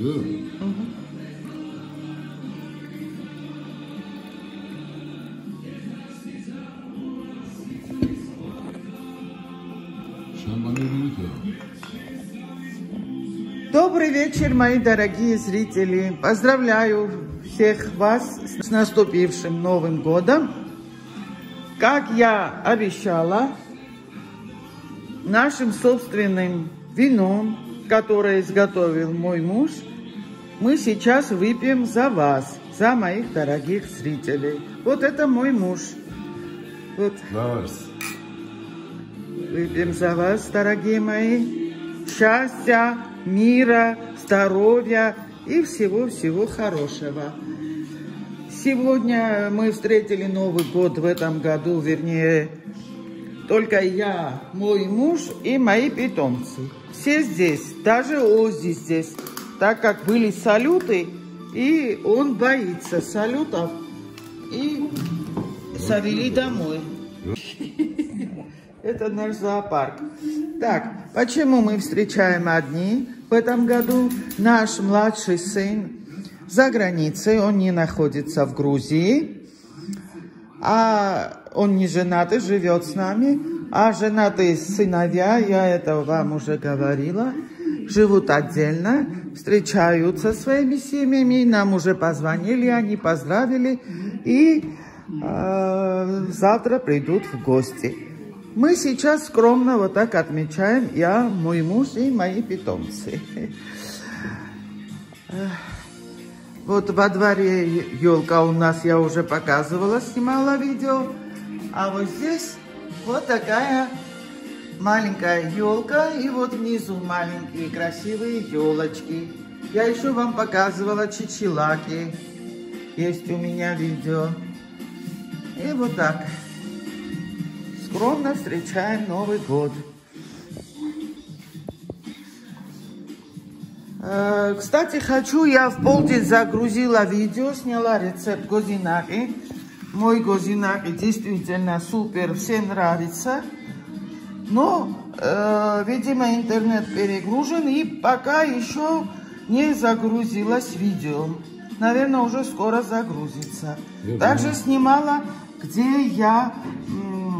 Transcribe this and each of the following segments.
Да. Шамбанерика. Добрый вечер, мои дорогие зрители. Поздравляю всех вас с наступившим Новым годом. Как я обещала, нашим собственным вином, которое изготовил мой муж, мы сейчас выпьем за вас, за моих дорогих зрителей. Вот это мой муж. Вот Давай. Выпьем за вас, дорогие мои. Счастья, мира, здоровья и всего-всего хорошего. Сегодня мы встретили Новый год в этом году, вернее, только я, мой муж и мои питомцы. Все здесь, даже Ози здесь, так как были салюты, и он боится салютов, и завели домой. Это наш зоопарк. Так, почему мы встречаем одни в этом году? Наш младший сын за границей, он не находится в Грузии, а он не женатый, живет с нами, а женатые сыновья, я это вам уже говорила, живут отдельно, встречаются своими семьями, нам уже позвонили, они поздравили, и э, завтра придут в гости. Мы сейчас скромно вот так отмечаем, я, мой муж и мои питомцы. Вот во дворе елка у нас я уже показывала, снимала видео. А вот здесь вот такая маленькая елка. И вот внизу маленькие красивые елочки. Я еще вам показывала чичилаки. Есть у меня видео. И вот так. Скромно встречаем Новый год. Кстати, хочу, я в полдень загрузила видео, сняла рецепт гозинаки. Мой гозинаки действительно супер, всем нравится. Но, э, видимо, интернет перегружен и пока еще не загрузилось видео. Наверное, уже скоро загрузится. Я Также понимаю. снимала, где я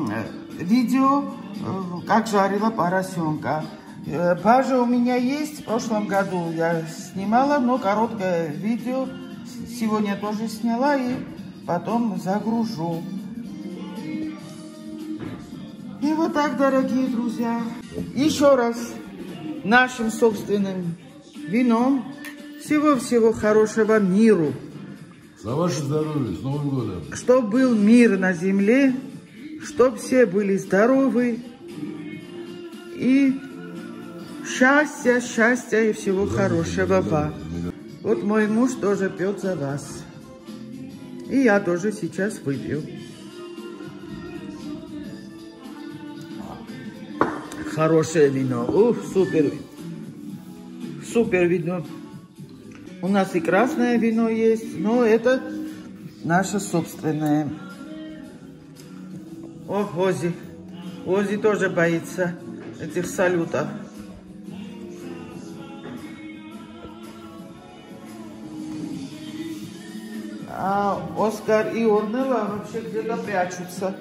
э, видео, э, как жарила поросенка. Э, Пажа у меня есть, в прошлом году я снимала, но короткое видео сегодня тоже сняла и потом загружу. И вот так, дорогие друзья, еще раз нашим собственным вином всего-всего хорошего миру. За ваше здоровье, с Новым годом. Чтоб был мир на земле, чтоб все были здоровы и счастья, счастья и всего хорошего вам. Вот мой муж тоже пьет за вас. И я тоже сейчас выпью. Хорошее вино. Ух, супер. Супер вино. У нас и красное вино есть, но это наше собственное. О, Ози. Ози тоже боится этих салютов. А Оскар и Орнела вообще где-то прячутся.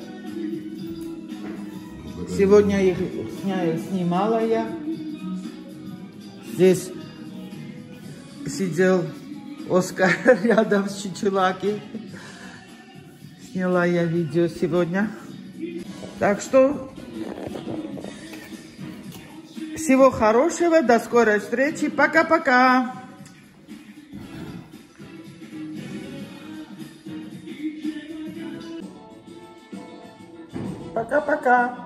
Сегодня их снимала я. Здесь сидел Оскар рядом с Чичилаки. Сняла я видео сегодня. Так что всего хорошего, до скорой встречи, пока-пока. Пока-пока.